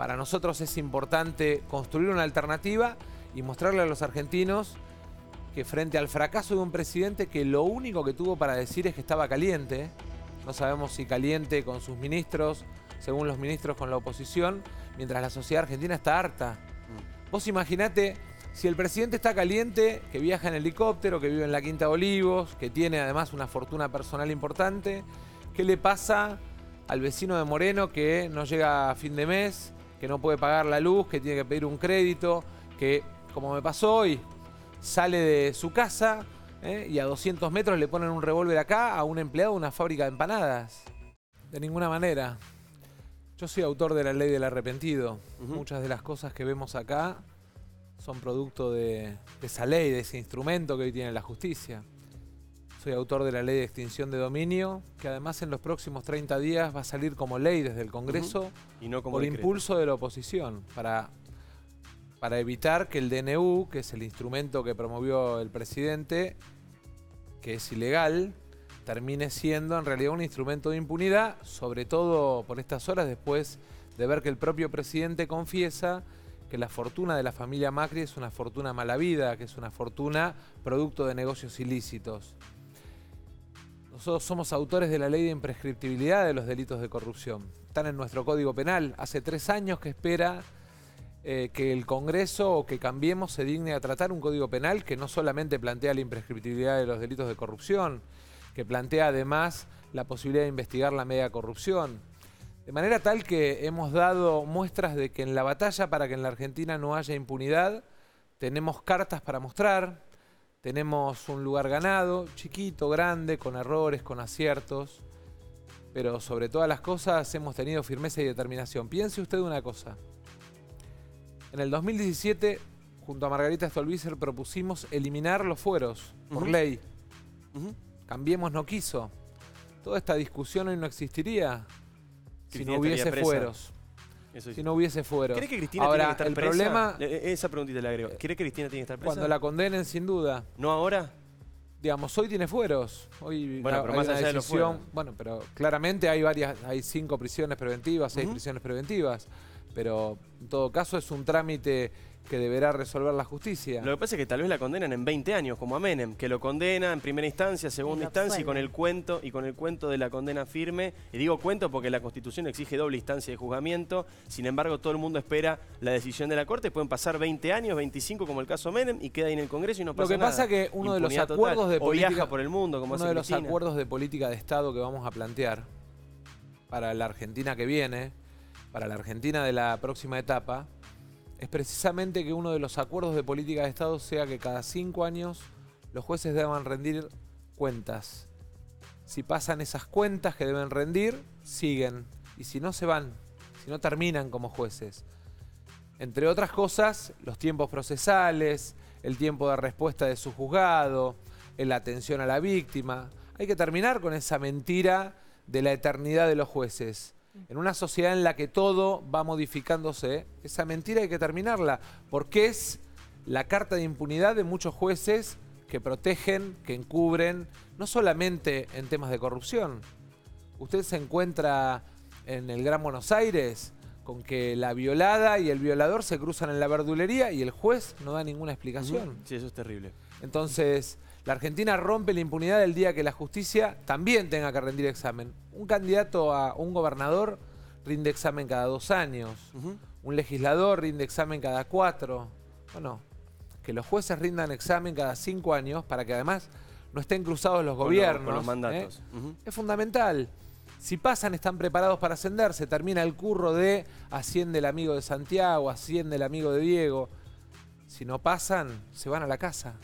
Para nosotros es importante construir una alternativa y mostrarle a los argentinos que frente al fracaso de un presidente que lo único que tuvo para decir es que estaba caliente, no sabemos si caliente con sus ministros, según los ministros con la oposición, mientras la sociedad argentina está harta. Mm. Vos imaginate si el presidente está caliente, que viaja en helicóptero, que vive en la Quinta de Olivos, que tiene además una fortuna personal importante, ¿qué le pasa al vecino de Moreno que no llega a fin de mes, que no puede pagar la luz, que tiene que pedir un crédito, que, como me pasó hoy, sale de su casa ¿eh? y a 200 metros le ponen un revólver acá a un empleado de una fábrica de empanadas? De ninguna manera. Yo soy autor de la ley del arrepentido. Muchas de las cosas que vemos acá son producto de, esa ley, de ese instrumento que hoy tiene la justicia. Soy autor de la ley de extinción de dominio, que además en los próximos 30 días va a salir como ley desde el Congreso y no como por impulso de la oposición, para, para evitar que el DNU, que es el instrumento que promovió el presidente, que es ilegal, termine siendo en realidad un instrumento de impunidad, sobre todo por estas horas después de ver que el propio presidente confiesa que la fortuna de la familia Macri es una fortuna mala vida, que es una fortuna producto de negocios ilícitos. Nosotros somos autores de la ley de imprescriptibilidad de los delitos de corrupción. Están en nuestro Código Penal. Hace tres años que espera eh, que el Congreso o que Cambiemos se digne a tratar un Código Penal que no solamente plantea la imprescriptibilidad de los delitos de corrupción, que plantea además la posibilidad de investigar la media corrupción, de manera tal que hemos dado muestras de que en la batalla para que en la Argentina no haya impunidad, tenemos cartas para mostrar, tenemos un lugar ganado, chiquito, grande, con errores, con aciertos, pero sobre todas las cosas hemos tenido firmeza y determinación. Piense usted una cosa. En el 2017, junto a Margarita Stolbizer, propusimos eliminar los fueros por ley. Cambiemos no quiso. Toda esta discusión hoy no existiría si no hubiese fueros. Si no hubiese fueros. ¿Cree que Cristina ahora, tiene que estar el presa? problema... Esa preguntita le agrego. ¿Cree que Cristina tiene que estar presa? Cuando la condenen, sin duda. ¿No ahora? Digamos, hoy tiene fueros. Hoy bueno, pero más allá de los fueros. Bueno, pero claramente hay varias, hay cinco prisiones preventivas, seis prisiones preventivas. Pero en todo caso es un trámite que deberá resolver la justicia. Lo que pasa es que tal vez la condenan en 20 años, como a Menem, que lo condena en primera instancia, segunda instancia y con el cuento y con el cuento de la condena firme. Y digo cuento porque la Constitución exige doble instancia de juzgamiento. Sin embargo, todo el mundo espera la decisión de la Corte. Pueden pasar 20 años, 25 como el caso Menem y queda ahí en el Congreso y no pasa nada. Lo que pasa es que uno de los acuerdos de política por el mundo, como uno de los acuerdos de política de Estado que vamos a plantear para la Argentina que viene, para la Argentina de la próxima etapa es precisamente que uno de los acuerdos de política de Estado sea que cada cinco años los jueces deban rendir cuentas. Si pasan esas cuentas que deben rendir, siguen. Y si no, se van. Si no, terminan como jueces. Entre otras cosas, los tiempos procesales, el tiempo de respuesta de su juzgado, la atención a la víctima. Hay que terminar con esa mentira de la eternidad de los jueces. En una sociedad en la que todo va modificándose, esa mentira hay que terminarla, porque es la carta de impunidad de muchos jueces que protegen, que encubren, no solamente en temas de corrupción. Usted se encuentra en el Gran Buenos Aires con que la violada y el violador se cruzan en la verdulería y el juez no da ninguna explicación. Sí, eso es terrible. Entonces, la Argentina rompe la impunidad el día que la justicia también tenga que rendir examen. Un candidato a un gobernador rinde examen cada dos años. Un legislador rinde examen cada cuatro. Bueno, que los jueces rindan examen cada cinco años para que además no estén cruzados los gobiernos. los mandatos. ¿eh? Es fundamental. Si pasan, están preparados para ascender. Se termina el curro de asciende el amigo de Santiago, asciende el amigo de Diego. Si no pasan, se van a la casa.